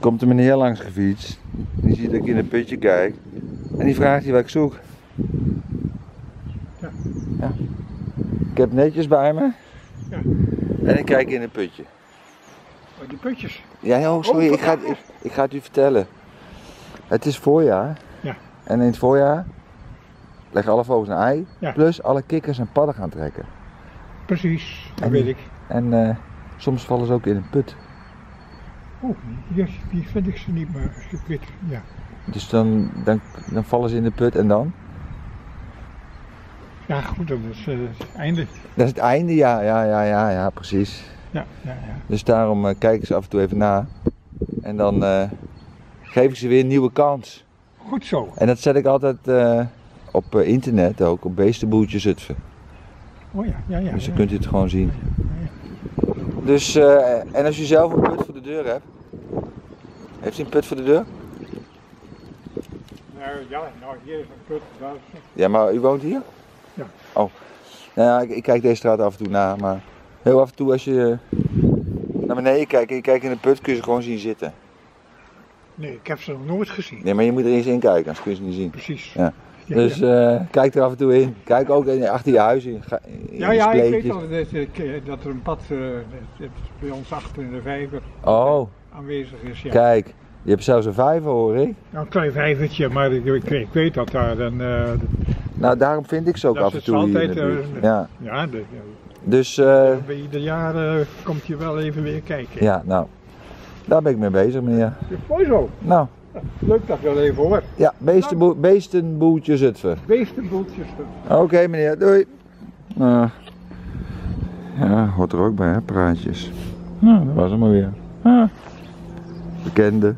komt een meneer langs gefietst. Die ziet dat ik in een putje kijk. En die vraagt hij wat ik zoek. Ja. Ja. Ik heb netjes bij me. Ja. En ik kijk in een putje. Oh, die putjes. Ja, oh, sorry, Oh, ik, ga, het- ik, ik ga het u vertellen. Het is voorjaar. Ja. En in het voorjaar leggen alle vogels een ei. Ja. Plus alle kikkers en padden gaan trekken. Precies, dat En- weet ik. En eh, soms vallen ze ook in een put. Oh, die, die vind ik ze niet, maar ik weet, ja. Dus dan, dan, dan vallen ze in de put en dan? Ja, goed, dat is eh, het einde. Dat is het einde, ja, ja, ja, ja, ja, precies. Ja, ja, ja. Dus daarom eh, kijken ze af en toe even na. En dan eh, geef ik ze weer een nieuwe kans. Goed zo. En dat zet ik altijd op internet ook, op Beestenboertje Zutphen. Oh ja, ja, ja. Dus dan ja. kunt u het gewoon zien. Ja, Dus, en als u zelf een put deur hebt. Heeft u een put voor de deur? Nou ja, nou hier is een put, daar is een- Ja, maar u woont hier? Ja. Oh. Nou ja, ik, ik kijk deze straat af en toe na, maar heel af en toe als je naar beneden kijkt en je kijkt in de put kun je ze gewoon zien zitten. Nee, ik heb ze nog nooit gezien. Nee, maar je moet er eens in kijken, anders kun je ze niet zien. Precies. Ja. Ja, Dus ja. eh, kijk er af en toe in. Kijk ook in, achter je huis in, ja, ja, ik weet al dat, ik, eh, dat er een pad eh, bij ons achter in de vijver Oh, aanwezig is. Ja. kijk. Je hebt zelfs een vijver hoor ik. Nou, een klein vijvertje, maar ik, ik, ik weet dat daar een. eh, Nou, daarom vind ik ze ook af en toe hier in de altijd, buurt. eh, Ja, ja, de, dus eh, bij ieder jaar eh, komt je wel even weer kijken. ja, nou. Daar ben ik mee bezig meneer. Mooi zo. Nou, Leuk dat je wel even hoort. ja, beestenboe beestenboeltje Zutphen. Beestenboeltjes. Oké meneer, doei. Nou, ja, hoort er ook bij hè, praatjes. Nou, dat was hem maar weer. Ah. Bekende.